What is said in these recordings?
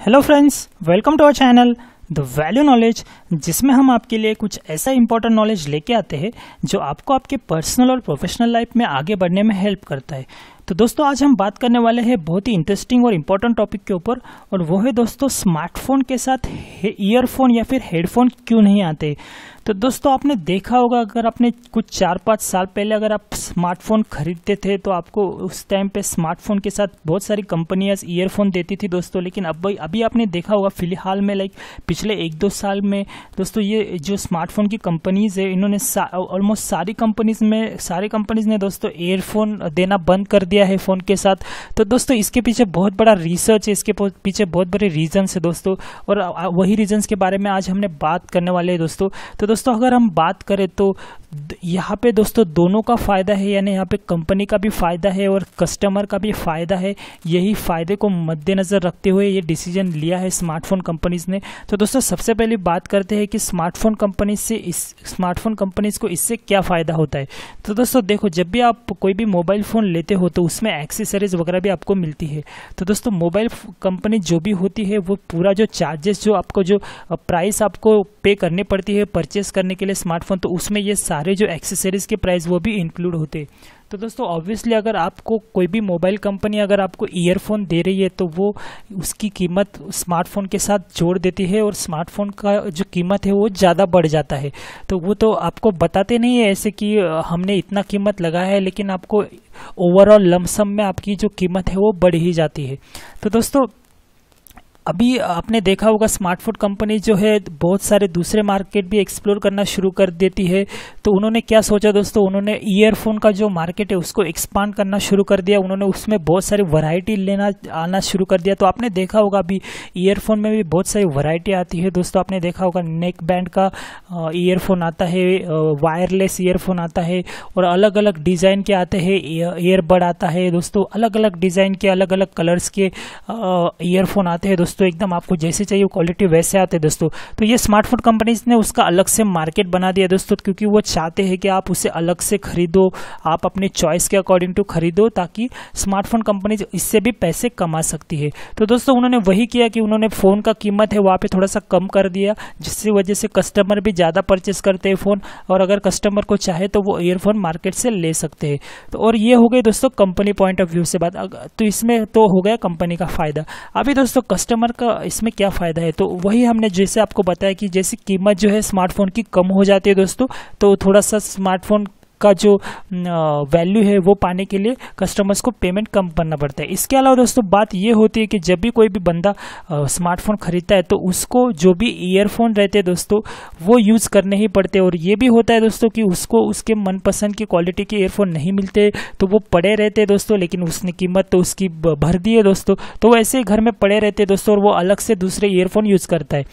Hello friends welcome to our channel the value knowledge जिसमें हम आपके लिए कुछ ऐसा इंपॉर्टेंट नॉलेज लेके आते हैं जो आपको आपके पर्सनल और प्रोफेशनल लाइफ में आगे बढ़ने में हेल्प करता है। तो दोस्तों आज हम बात करने वाले हैं बहुत ही इंटरेस्टिंग और इम्पोर्टेंट टॉपिक के ऊपर। और वो है दोस्तों स्मार्टफ़ोन के साथ ईयरफोन या फिर हेडफोन क्यों नहीं आते? तो दोस्तों आपने देखा होगा अगर आपने कुछ चार पाँच साल पहले अगर आप स्मार्टफ़ोन खरीदते थे तो आपको उस टाइम पे स्मार्टफ़ोन के साथ बहुत सारी कंपनियाँ ईयरफोन देती थी दोस्तों। लेकिन अब अभी आपने देखा होगा फ़िलहाल में लाइक पिछले एक दो साल में दोस्तों ये जो स्मार्टफ़ोन की कंपनीज़ है इन्होंने ऑलमोस्ट सा, सारी कंपनीज़ में सारी कंपनीज़ ने दोस्तों ईयरफोन देना बंद कर दिया। है फ़ोन के साथ। तो दोस्तों, इसके पीछे बहुत बड़ा रिसर्च है, इसके पीछे बहुत बड़े रीजन्स है दोस्तों। और वही रीजन्स के बारे में आज हमने बात करने वाले हैं दोस्तों। तो दोस्तों, अगर हम बात करें तो यहाँ पे दोस्तों दोनों का फ़ायदा है, यानी यहाँ पे कंपनी का भी फ़ायदा है और कस्टमर का भी फ़ायदा है। यही फ़ायदे को मद्देनज़र रखते हुए ये डिसीज़न लिया है स्मार्टफ़ोन कंपनीज़ ने। तो दोस्तों, सबसे पहले बात करते हैं कि स्मार्टफ़ोन कंपनी से इस स्मार्टफ़ोन कंपनीज़ को इससे क्या फ़ायदा होता है। तो दोस्तों, देखो, जब भी आप कोई भी मोबाइल फ़ोन लेते हो तो उसमें एक्सेसरीज वगैरह भी आपको मिलती है। तो दोस्तों मोबाइल कंपनी जो भी होती है, वो पूरा जो चार्जेस जो आपको जो प्राइस आपको पे करनी पड़ती है परचेस करने के लिए स्मार्टफ़ोन तो उसमें ये सारे जो एक्सेसरीज के प्राइस वो भी इंक्लूड होते हैं। तो दोस्तों ऑब्वियसली अगर आपको कोई भी मोबाइल कंपनी अगर आपको ईयरफोन दे रही है तो वो उसकी कीमत स्मार्टफ़ोन के साथ जोड़ देती है और स्मार्टफ़ोन का जो कीमत है, वो ज़्यादा बढ़ जाता है। तो वो तो आपको बताते नहीं है ऐसे कि हमने इतना कीमत लगाया है, लेकिन आपको ओवरऑल लमसम में आपकी जो कीमत है वो बढ़ ही जाती है। तो दोस्तों अभी आपने देखा होगा स्मार्टफ़ोन कंपनी जो है बहुत सारे दूसरे मार्केट भी एक्सप्लोर करना शुरू कर देती है। तो उन्होंने क्या सोचा दोस्तों? उन्होंने ईयरफोन का जो मार्केट है उसको एक्सपांड करना शुरू कर दिया। उन्होंने उसमें बहुत सारी वैरायटी लेना, आना शुरू कर दिया। तो आपने देखा होगा अभी ईयरफोन में भी बहुत सारी वैरायटी आती है। दोस्तों, आपने देखा होगा नेक बैंड का ईयरफोन आता है वायरलेस ईयरफोन आता है और अलग अलग डिज़ाइन के आते हैं। ईयरबड आता है। दोस्तों अलग अलग डिज़ाइन के अलग अलग कलर्स के ईयरफोन आते हैं। दोस्तों एकदम आपको जैसे चाहिए क्वालिटी वैसे आते हैं दोस्तों। तो ये स्मार्टफ़ोन कंपनीज़ ने उसका अलग से मार्केट बना दिया दोस्तों, क्योंकि वो चाहते हैं कि आप उसे अलग से खरीदो, आप अपने चॉइस के अकॉर्डिंग टू खरीदो, ताकि स्मार्टफ़ोन कंपनीज़ इससे भी पैसे कमा सकती है। तो दोस्तों, उन्होंने वही किया कि उन्होंने फ़ोन का कीमत है, वहाँ पर थोड़ा सा कम कर दिया, जिसकी वजह से कस्टमर भी ज़्यादा परचेस करते हैं फ़ोन और अगर कस्टमर को चाहे तो वो ईयरफोन मार्केट से ले सकते हैं। तो और ये हो गई दोस्तों कंपनी पॉइंट ऑफ़ व्यू से बात। तो इसमें तो हो गया कंपनी का फ़ायदा। अभी दोस्तों कस्टमर कस्टमर का इसमें क्या फ़ायदा है? तो वही हमने जैसे आपको बताया कि जैसे कीमत जो है स्मार्टफ़ोन की कम हो जाती है दोस्तों तो थोड़ा सा स्मार्टफ़ोन का जो वैल्यू है वो पाने के लिए कस्टमर्स को पेमेंट कम करना पड़ता है। इसके अलावा दोस्तों, बात ये होती है कि जब भी कोई भी बंदा स्मार्टफ़ोन खरीदता है तो उसको जो भी ईयरफोन रहते हैं दोस्तों, वो यूज़ करने ही पड़ते हैं। और ये भी होता है दोस्तों कि उसको उसके मनपसंद की क्वालिटी के ईयरफोन नहीं मिलते तो वो पड़े रहते हैं दोस्तों, लेकिन उसने कीमत तो उसकी भर दी है दोस्तों। तो वो ऐसे घर में पड़े रहते हैं दोस्तों और वो अलग से दूसरे ईयरफोन यूज़ करता है।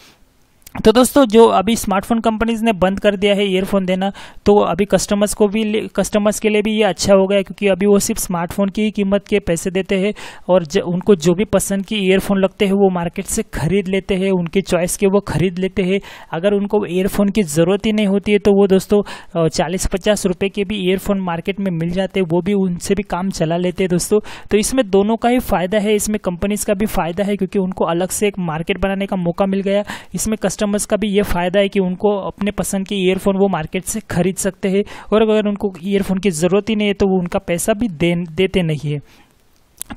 तो दोस्तों जो अभी स्मार्टफ़ोन कंपनीज़ ने बंद कर दिया है ईयरफोन देना तो अभी कस्टमर्स को भी कस्टमर्स के लिए भी ये अच्छा हो गया क्योंकि अभी वो सिर्फ़ स्मार्टफ़ोन की ही कीमत के पैसे देते हैं और ज, उनको जो भी पसंद की ईयरफोन लगते हैं वो मार्केट से खरीद लेते हैं उनकी चॉइस के वो खरीद लेते हैं। अगर उनको ईयरफोन की ज़रूरत ही नहीं होती है तो वो दोस्तों चालीस पचास रुपये के भी ईयरफोन मार्केट में मिल जाते हैं वो भी उनसे भी काम चला लेते हैं दोस्तों। तो इसमें दोनों का ही फ़ायदा है इसमें कंपनीज़ का भी फ़ायदा है क्योंकि उनको अलग से एक मार्केट बनाने का मौका मिल गया। इसमें कस्टमर्स का भी ये फ़ायदा है कि उनको अपने पसंद के ईयरफोन वो मार्केट से खरीद सकते हैं और अगर उनको ईयरफोन की ज़रूरत ही नहीं है तो वो उनका पैसा भी दे देते नहीं है।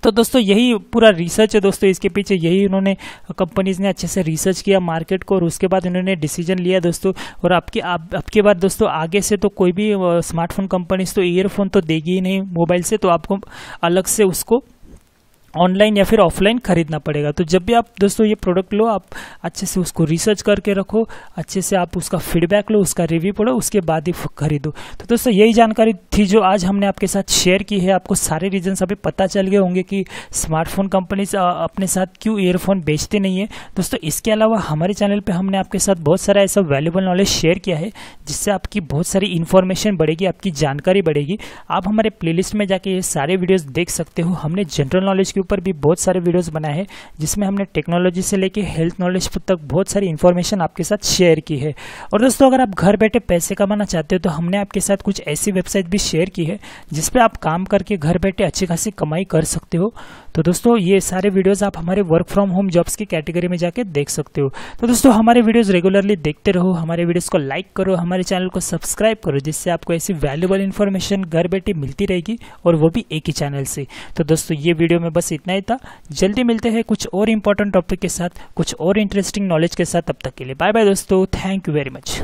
तो दोस्तों, यही पूरा रिसर्च है दोस्तों, इसके पीछे यही उन्होंने कंपनीज़ ने अच्छे से रिसर्च किया मार्केट को और उसके बाद उन्होंने डिसीज़न लिया दोस्तों। और आपकी, आप, आपके बाद दोस्तों, आगे से तो कोई भी स्मार्टफ़ोन कंपनीज़ तो ईयरफोन तो देगी ही नहीं मोबाइल से तो आपको अलग से उसको ऑनलाइन या फिर ऑफलाइन खरीदना पड़ेगा। तो जब भी आप दोस्तों ये प्रोडक्ट लो, आप अच्छे से उसको रिसर्च करके रखो, अच्छे से आप उसका फीडबैक लो, उसका रिव्यू पढ़ो, उसके बाद ही खरीदो। तो दोस्तों यही जानकारी थी जो आज हमने आपके साथ शेयर की है। आपको सारे रीजन अभी पता चल गए होंगे कि स्मार्टफ़ोन कंपनी अपने साथ क्यों ईयरफोन बेचते नहीं है। दोस्तों इसके अलावा हमारे चैनल पर हमने आपके साथ बहुत सारा ऐसा वैल्यूबल नॉलेज शेयर किया है, जिससे आपकी बहुत सारी इन्फॉर्मेशन बढ़ेगी, आपकी जानकारी बढ़ेगी। आप हमारे प्ले में जाके ये सारे वीडियोज़ देख सकते हो। हमने जनरल नॉलेज के ऊपर भी बहुत सारे वीडियोस बनाए हैं, जिसमें हमने टेक्नोलॉजी से लेके हेल्थ नॉलेज तक बहुत सारी इन्फॉर्मेशन आपके साथ शेयर की है। और दोस्तों, अगर आप घर बैठे पैसे कमाना चाहते हो तो हमने आपके साथ कुछ ऐसी वेबसाइट भी शेयर की है जिसपे आप काम करके घर बैठे अच्छी खासी कमाई कर सकते हो। तो दोस्तों, ये सारे वीडियोस आप हमारे वर्क फ्रॉम होम जॉब्स की कैटेगरी में जाके देख सकते हो। तो दोस्तों, हमारे वीडियोस रेगुलरली देखते रहो, हमारे वीडियोस को लाइक करो, हमारे चैनल को सब्सक्राइब करो, जिससे आपको ऐसी वैल्यूबल इन्फॉर्मेशन घर बैठे मिलती रहेगी और वो भी एक ही चैनल से। तो दोस्तों, ये वीडियो में बस इतना ही था। जल्दी मिलते हैं कुछ और इंपॉर्टेंट टॉपिक के साथ, कुछ और इंटरेस्टिंग नॉलेज के साथ। तब तक के लिए बाय बाय दोस्तों। Thank you very much